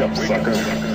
Up, sucker.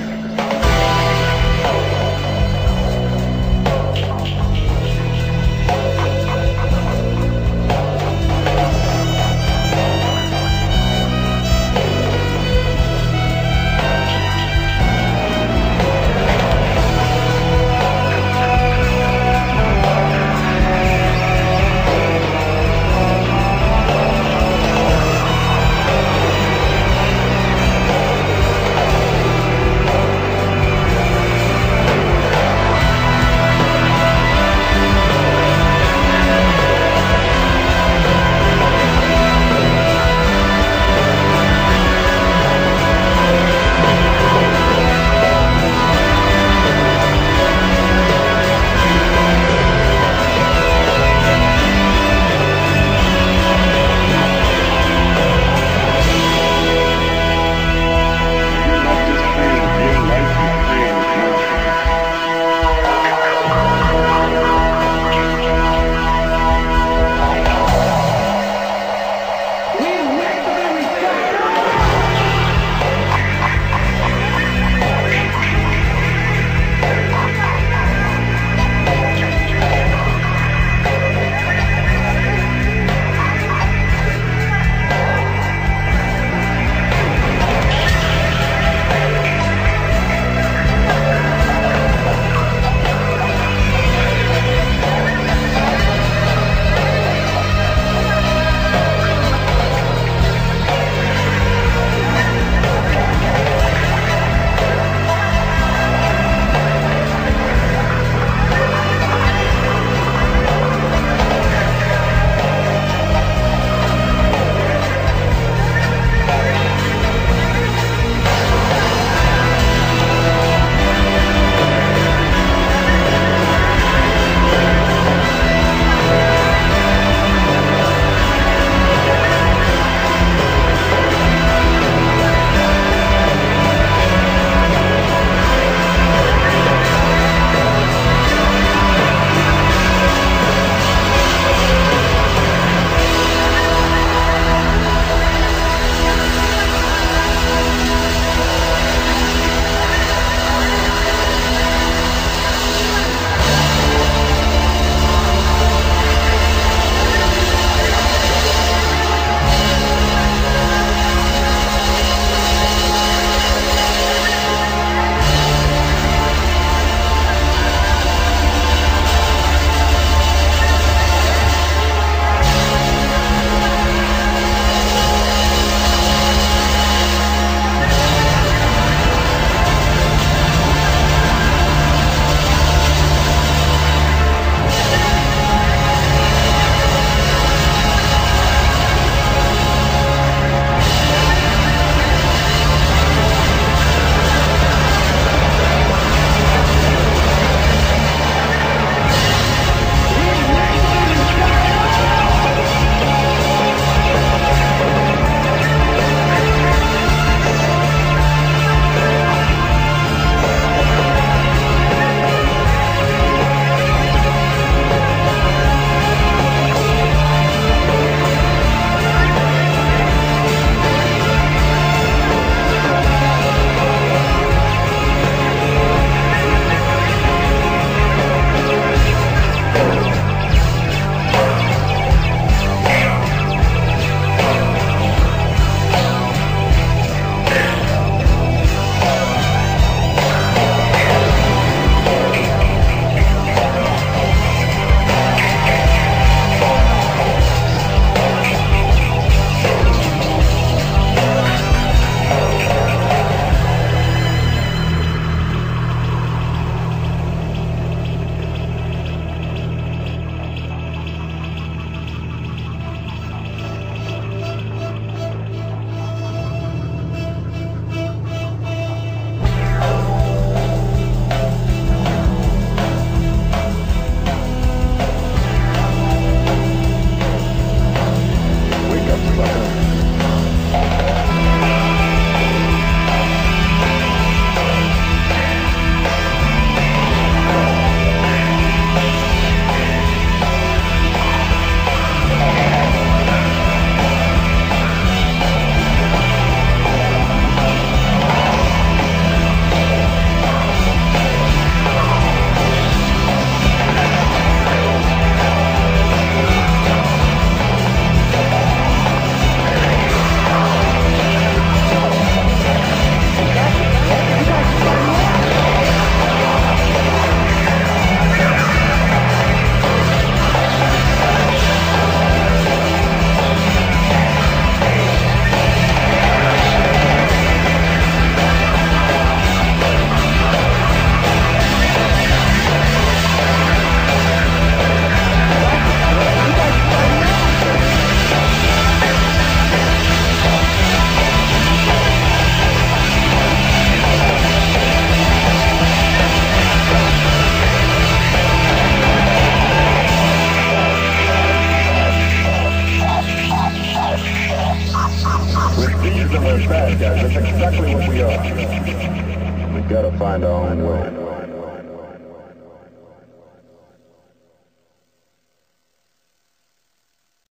Bad guys. That's exactly what we are. We gotta find our own way.